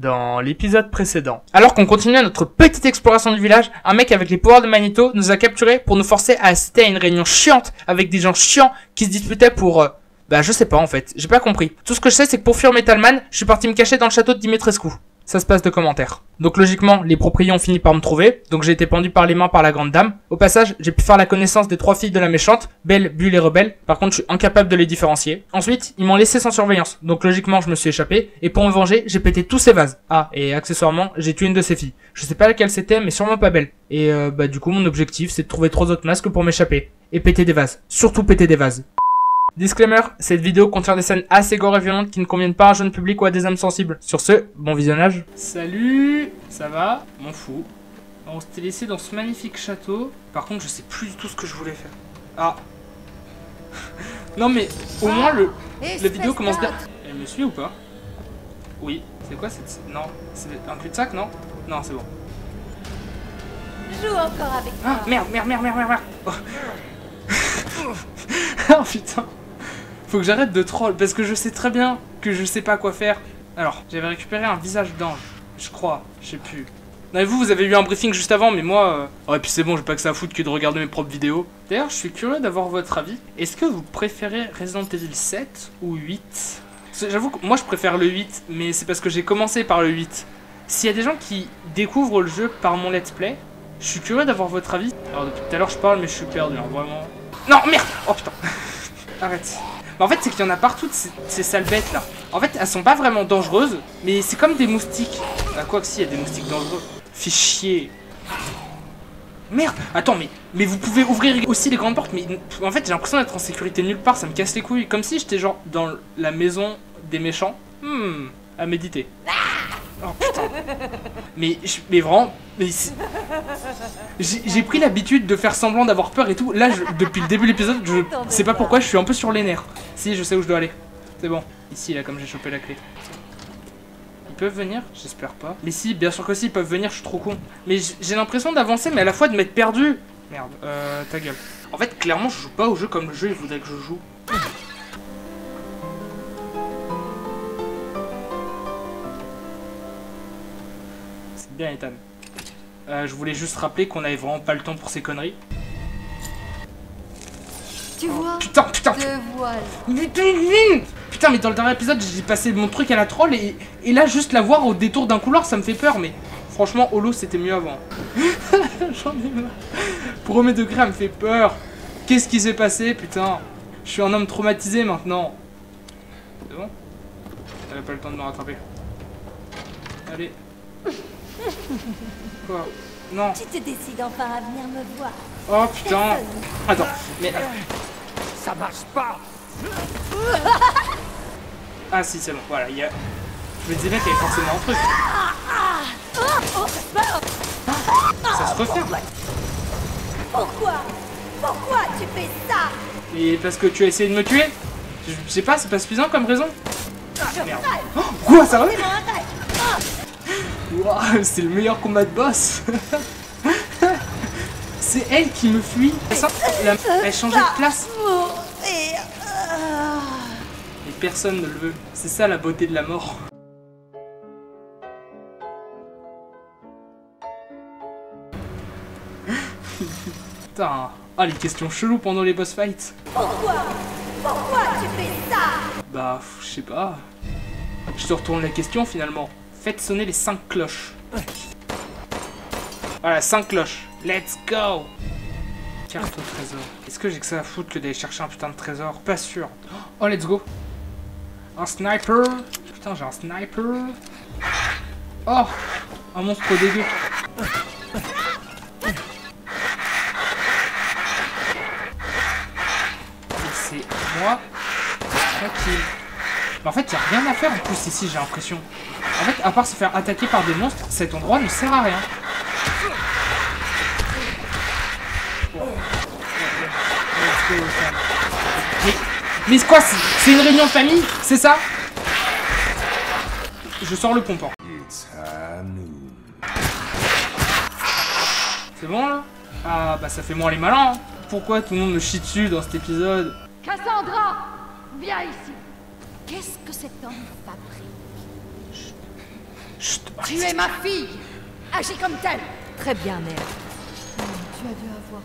dans l'épisode précédent. Alors qu'on continuait notre petite exploration du village, un mec avec les pouvoirs de Magneto nous a capturés pour nous forcer à assister à une réunion chiante avec des gens chiants qui se disputaient pour... euh, bah je sais pas en fait, j'ai pas compris. Tout ce que je sais c'est que pour fuir Metalman, je suis parti me cacher dans le château de Dimitrescu. Ça se passe de commentaires. Donc logiquement, les propriétaires ont fini par me trouver, donc j'ai été pendu par les mains par la grande dame. Au passage, j'ai pu faire la connaissance des trois filles de la méchante, Belle, Bulle et Rebelle. Par contre, je suis incapable de les différencier. Ensuite, ils m'ont laissé sans surveillance, donc logiquement, je me suis échappé. Et pour me venger, j'ai pété tous ces vases. Ah, et accessoirement, j'ai tué une de ces filles. Je sais pas laquelle c'était, mais sûrement pas Belle. Et euh, bah du coup, mon objectif, c'est de trouver trois autres masques pour m'échapper. Et péter des vases. Surtout péter des vases. Disclaimer, cette vidéo contient des scènes assez gore et violentes qui ne conviennent pas à un jeune public ou à des âmes sensibles. Sur ce, bon visionnage. Salut, ça va? M'en fous. On s'était laissé dans ce magnifique château. Par contre, je sais plus du tout ce que je voulais faire. Ah. non mais, au moins le, la vidéo commence bien. Elle me suit ou pas? Oui. C'est quoi cette... Non. C'est un cul-de-sac, non? Non, c'est bon. Joue encore avec Ah, moi. merde, merde, merde, merde, merde, merde. Oh. oh putain. Faut que j'arrête de troll parce que je sais très bien que je sais pas quoi faire. Alors, j'avais récupéré un visage d'ange. Je crois, je sais plus. Non, mais vous, vous avez eu un briefing juste avant, mais moi. euh, Ouais, puis c'est bon, j'ai pas que ça à foutre que de regarder mes propres vidéos. D'ailleurs, je suis curieux d'avoir votre avis. Est-ce que vous préférez Resident Evil 7 ou 8 Parce que J'avoue que moi je préfère le 8, mais c'est parce que j'ai commencé par le 8. S'il y a des gens qui découvrent le jeu par mon let's play, je suis curieux d'avoir votre avis. Alors depuis tout à l'heure je parle mais je suis perdu, hein, vraiment. Non merde Oh putain Arrête. Mais en fait c'est qu'il y en a partout ces, ces sales bêtes là. En fait elles sont pas vraiment dangereuses, mais c'est comme des moustiques. Ah quoi que si, il y a des moustiques dangereux. Fais chier. Merde Attends mais, mais vous pouvez ouvrir aussi les grandes portes, mais en fait j'ai l'impression d'être en sécurité nulle part, ça me casse les couilles. Comme si j'étais genre dans la maison des méchants. Hmm, à méditer. Oh putain. Mais, je- mais vraiment, mais j'ai pris l'habitude de faire semblant d'avoir peur et tout. Là, je- depuis le début de l'épisode, je sais pas pourquoi, je suis un peu sur les nerfs. Si, je sais où je dois aller. C'est bon. Ici, là, comme j'ai chopé la clé. Ils peuvent venir? J'espère pas. Mais si, bien sûr que si, ils peuvent venir, je suis trop con. Mais j'ai l'impression d'avancer, mais à la fois de m'être perdu. Merde, euh, ta gueule. En fait, clairement, je joue pas au jeu comme le jeu, il voudrait que je joue. Bien, Ethan. Euh, je voulais juste rappeler qu'on avait vraiment pas le temps pour ces conneries. Tu vois Putain, putain, putain. Mais putain, Putain, mais dans le dernier épisode, j'ai passé mon truc à la troll et, et là, juste la voir au détour d'un couloir, ça me fait peur. Mais franchement, Holo, c'était mieux avant. J'en ai marre. Premier degré, elle me fait peur. Qu'est-ce qui s'est passé, putain? Je suis un homme traumatisé maintenant. C'est bon? Elle a pas le temps de me rattraper. Allez. Quoi Non. Tu te décides enfin à venir me voir. Oh putain. Attends, mais. Ça marche pas Ah si, c'est bon, voilà, il y a. Je me disais bien qu'il y avait forcément un truc. Ça se referme. Pourquoi Pourquoi tu fais ça Et parce que tu as essayé de me tuer Je sais pas, c'est pas suffisant comme raison Merde. Oh, quoi, ça va C'est le meilleur combat de boss C'est elle qui me fuit Elle, elle changeait de place Et Et personne ne le veut. C'est ça la beauté de la mort. Putain. Ah, les questions cheloues pendant les boss fights. Pourquoi? Pourquoi tu fais ça? Bah, je sais pas. Je te retourne la question finalement. Faites sonner les 5 cloches. Voilà, 5 cloches. Let's go Carte au trésor. Est-ce que j'ai que ça à foutre que d'aller chercher un putain de trésor? Pas sûr. Oh, let's go Un sniper Putain, j'ai un sniper Oh Un monstre dégueu c'est moi tranquille. Mais en fait, il a rien à faire en plus ici, j'ai l'impression. En fait, à part se faire attaquer par des monstres, cet endroit ne sert à rien. Mais, mais c'est quoi C'est une réunion de famille C'est ça? Je sors le pompon. C'est bon là? Ah bah ça fait moins les malins. hein. Pourquoi tout le monde me chie dessus dans cet épisode? Cassandra Viens ici Qu'est-ce que cet homme fabrique? Chut. Tu es ma fille Agis comme telle Très bien, mère. Tu as dû avoir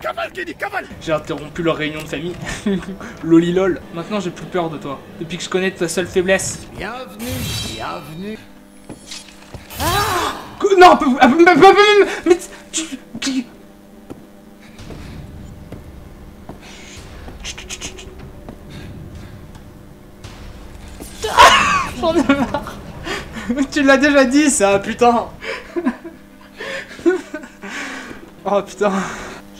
Cavale, Kenny, cavale J'ai interrompu leur réunion de famille. Lolilol. Maintenant, j'ai plus peur de toi. Depuis que je connais ta seule faiblesse. Bienvenue, bienvenue. Que- Non, ah, mais- mais- mais- mais- mais tu- qui- Chut, chut, chut, chut. Ah, J'en ai marre. Tu l'as déjà dit ça, putain. Oh putain.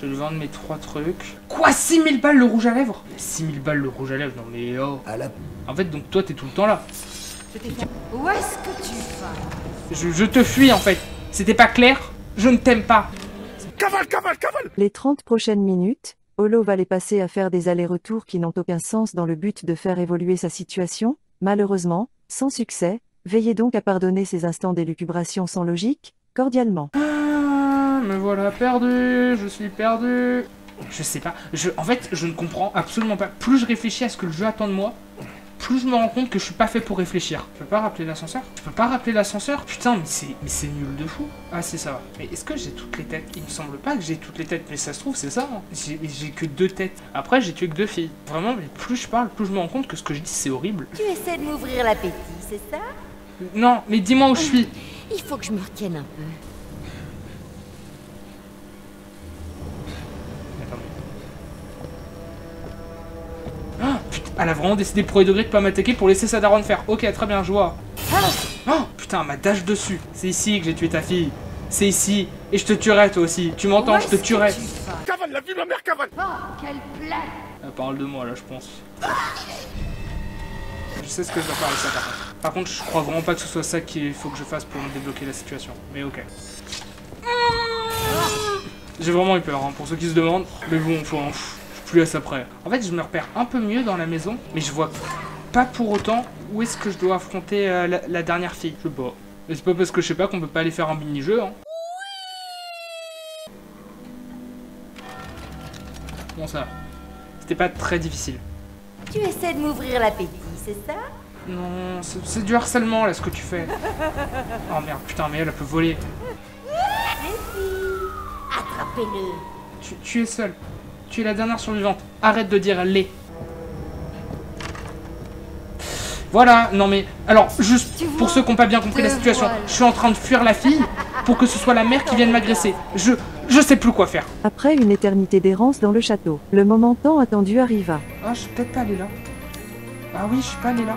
Je vais vendre mes trois trucs. Quoi 6000 balles le rouge à lèvres? 6000 balles le rouge à lèvres, non mais oh. À la... En fait, donc toi t'es tout le temps là. Où est-ce que tu vas? Je, je te fuis en fait. C'était pas clair Je ne t'aime pas. Cavale, cavale, cavale Les 30 prochaines minutes, Holo va les passer à faire des allers-retours qui n'ont aucun sens dans le but de faire évoluer sa situation, malheureusement, sans succès, veillez donc à pardonner ces instants d'élucubration sans logique, cordialement. Ah, me voilà perdu, je suis perdu. Je sais pas, je, en fait, je ne comprends absolument pas. Plus je réfléchis à ce que le jeu attend de moi, plus je me rends compte que je suis pas fait pour réfléchir. Je peux pas rappeler l'ascenseur? Je peux pas rappeler l'ascenseur? Putain, mais c'est, mais c'est nul de fou. Ah, c'est ça. Mais est-ce que j'ai toutes les têtes? Il me semble pas que j'ai toutes les têtes, mais ça se trouve, c'est ça. hein. J'ai, j'ai que deux têtes. Après, j'ai tué que deux filles. Vraiment, mais plus je parle, plus je me rends compte que ce que je dis, c'est horrible. Tu essaies de m'ouvrir l'appétit, c'est ça? Non, mais dis-moi où je suis. Il faut que je me retienne un peu. Attends. Ah, putain, elle a vraiment décidé premier degré de pas m'attaquer pour laisser sa daronne faire. Ok, très bien, je vois. Oh, putain, elle m'a dash dessus. C'est ici que j'ai tué ta fille. C'est ici. Et je te tuerai toi aussi. Tu m'entends, je te tuerai. Cavale, la vue, ma mère, cavale Oh, quelle plaie Elle parle de moi là, je pense. Je sais ce que je dois faire avec ça par contre. Par contre, je crois vraiment pas que ce soit ça qu'il faut que je fasse pour me débloquer la situation. Mais ok. J'ai vraiment eu peur, hein, pour ceux qui se demandent. Mais bon, faut, je suis plus à ça près. En fait, je me repère un peu mieux dans la maison, mais je vois pas pour autant où est-ce que je dois affronter euh, la, la dernière fille. Je sais pas. Mais c'est pas parce que je sais pas qu'on peut pas aller faire un mini-jeu, hein. Bon, ça? C'était pas très difficile. Tu essaies de m'ouvrir l'appétit, c'est ça? Non, c'est du harcèlement là ce que tu fais. Oh merde, putain, mais elle, elle peut voler. Attrapez-le. Tu, tu es seule. Tu es la dernière survivante. Arrête de dire les. Voilà, non mais. Alors, juste Tu pour ceux qui n'ont pas bien compris la situation, je suis en train de fuir la fille pour que ce soit la mère qui vienne m'agresser. Je. Je sais plus quoi faire. Après une éternité d'errance dans le château, le moment tant attendu arriva. Ah, je suis peut-être pas allé là. Ah oui, je suis pas allé là.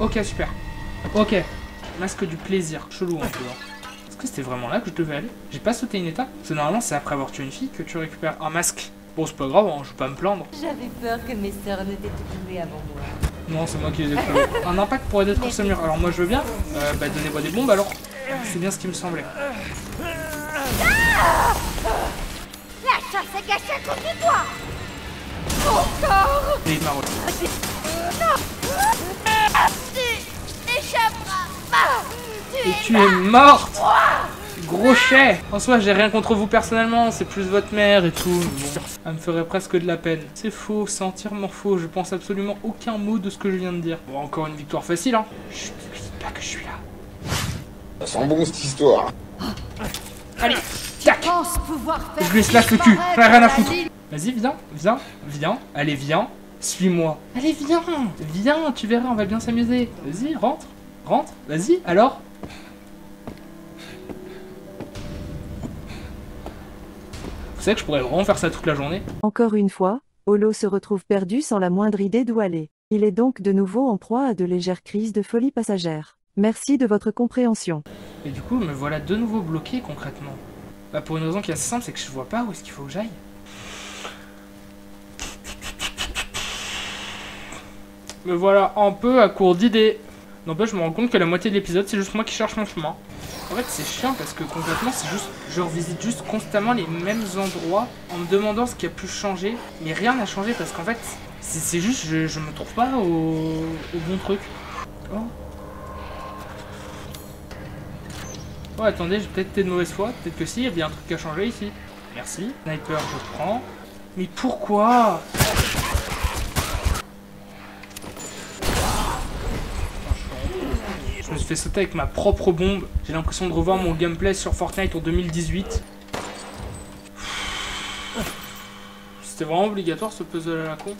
Ok, super. Ok. Masque du plaisir. Chelou un peu. hein. Est-ce que c'était vraiment là que je devais aller? J'ai pas sauté une étape? Parce que normalement, c'est après avoir tué une fille que tu récupères un masque. Bon, c'est pas grave, hein, je vais pas me plaindre. J'avais peur que mes sœurs ne t'aient avant moi. Non, c'est moi qui les ai pris. Un impact pourrait détruire ce mur. Alors moi, je veux bien. Euh, bah, donnez-moi des bombes alors. C'est bien ce qui me semblait. La chasse est gâchée à de toi Et il m'a Et tu es morte Gros chais En soi, j'ai rien contre vous personnellement, c'est plus votre mère et tout. Bon, ça me ferait presque de la peine. C'est faux, c'est entièrement faux, je pense absolument aucun mot de ce que je viens de dire. Bon, encore une victoire facile, hein. Chut, ne dis pas que je suis là. Ça sent bon cette histoire. Allez, tac Je lui slash le cul, j'en ai rien à foutre. Vas-y, viens, viens, viens. Allez, viens, suis-moi. Allez, viens, viens, tu verras, on va bien s'amuser. Vas-y, rentre, rentre, vas-y, alors Vous savez que je pourrais vraiment faire ça toute la journée Encore une fois, Holo se retrouve perdu sans la moindre idée d'où aller. Il est donc de nouveau en proie à de légères crises de folie passagère. Merci de votre compréhension. Et du coup, me voilà de nouveau bloqué concrètement. Bah pour une raison qui est assez simple, c'est que je vois pas où est-ce qu'il faut que j'aille. Me voilà un peu à court d'idées. N'empêche, je me rends compte que la moitié de l'épisode, c'est juste moi qui cherche mon chemin. En fait, c'est chiant parce que concrètement, c'est juste. Je revisite juste constamment les mêmes endroits en me demandant ce qui a pu changer. Mais rien n'a changé parce qu'en fait, c'est juste, je, je me trouve pas au, au bon truc. Oh. Oh, attendez, j'ai peut-être été de mauvaise foi. Peut-être que si, il y a bien un truc qui a changé ici. Merci. Sniper, je prends. Mais pourquoi? Je me suis fait sauter avec ma propre bombe. J'ai l'impression de revoir mon gameplay sur Fortnite en 2018. C'était vraiment obligatoire ce puzzle à la con.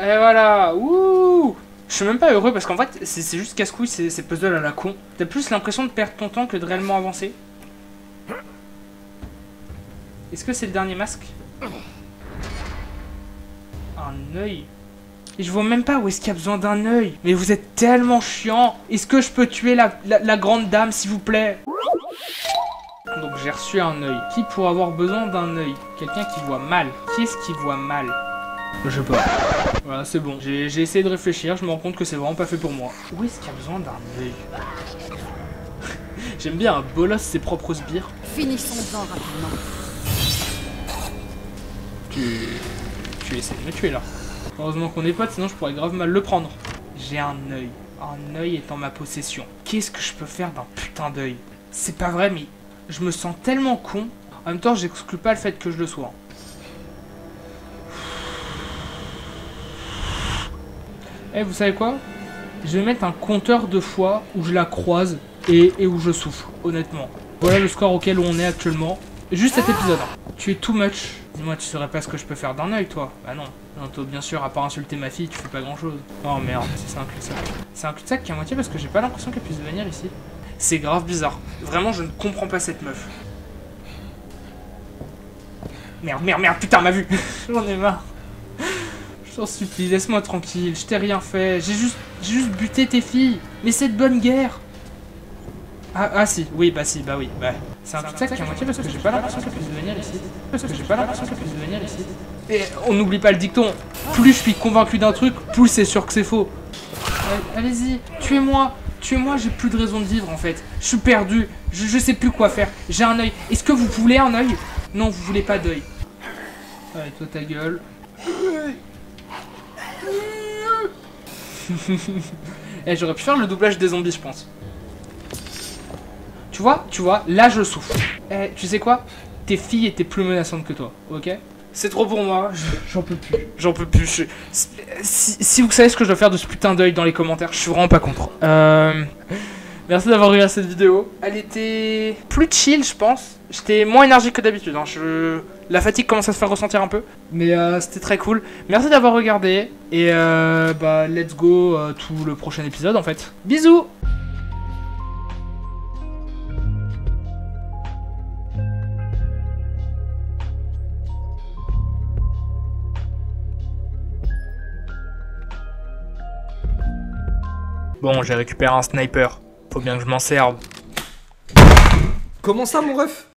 Et voilà, ouh Je suis même pas heureux parce qu'en fait, c'est juste casse-couille ces, ces puzzles à la con. T'as plus l'impression de perdre ton temps que de réellement avancer. Est-ce que c'est le dernier masque? Un œil Et je vois même pas où est-ce qu'il y a besoin d'un œil. Mais vous êtes tellement chiant. Est-ce que je peux tuer la, la- la grande dame, s'il vous plaît? Donc j'ai reçu un œil. Qui pourrait avoir besoin d'un œil? Quelqu'un qui voit mal. Qui est-ce qui voit mal? Je sais pas. Voilà, c'est bon. J'ai essayé de réfléchir, je me rends compte que c'est vraiment pas fait pour moi. Où est-ce qu'il y a besoin d'un œil? J'aime bien un bolos ses propres sbires. Finissons-en rapidement. Tu... tu essaies de me tuer là. Heureusement qu'on est potes, sinon je pourrais grave mal le prendre. J'ai un œil. Un œil est en ma possession. Qu'est-ce que je peux faire d'un putain d'œil? C'est pas vrai, mais je me sens tellement con. En même temps, j'exclus pas le fait que je le sois. Eh, vous savez quoi? Je vais mettre un compteur de fois où je la croise et, et où je souffle, honnêtement. Voilà le score auquel on est actuellement. Juste cet épisode. Tu es too much. Dis-moi, tu saurais pas ce que je peux faire d'un œil, toi? Bah non. Non, bien sûr, à part insulter ma fille, tu fais pas grand-chose. Oh merde, c'est un cul-de-sac. C'est un cul-de-sac qui est à moitié parce que j'ai pas l'impression qu'elle puisse venir ici. C'est grave bizarre. Vraiment, je ne comprends pas cette meuf. Merde, merde, merde, putain, m'a vu J'en ai marre. Je t'en supplie, laisse-moi tranquille, je t'ai rien fait. J'ai juste, juste buté tes filles. Mais c'est bonne guerre. Ah, ah si, oui, bah si, bah oui, bah. C'est un cul-de-sac à moitié parce que j'ai pas l'impression qu'elle puisse venir ici. Parce que j'ai pas l'impression qu'elle puisse venir ici. Et on n'oublie pas le dicton. Plus je suis convaincu d'un truc, plus c'est sûr que c'est faux. Euh, Allez-y, tuez-moi. Tuez-moi, j'ai plus de raison de vivre en fait. Je suis perdu. Je, je sais plus quoi faire. J'ai un œil. Est-ce que vous voulez un œil? Non, vous voulez pas d'œil. Allez, toi ta gueule. Eh, j'aurais pu faire le doublage des zombies, je pense. Tu vois, tu vois, là je souffre. Eh, tu sais quoi? Tes filles étaient plus menaçantes que toi, ok? C'est trop pour moi, je- j'en peux plus. J'en peux plus. je- Si, vous savez ce que je dois faire de ce putain d'œil dans les commentaires, je suis vraiment pas contre. Euh... Merci d'avoir regardé cette vidéo. Elle était plus chill, je pense. J'étais moins énergique que d'habitude. hein. La fatigue commence à se faire ressentir un peu. Mais euh, c'était très cool. Merci d'avoir regardé. Et euh, bah, let's go tout le prochain épisode en fait. Bisous Bon, j'ai récupéré un sniper. Faut bien que je m'en serve. Comment ça, mon ref?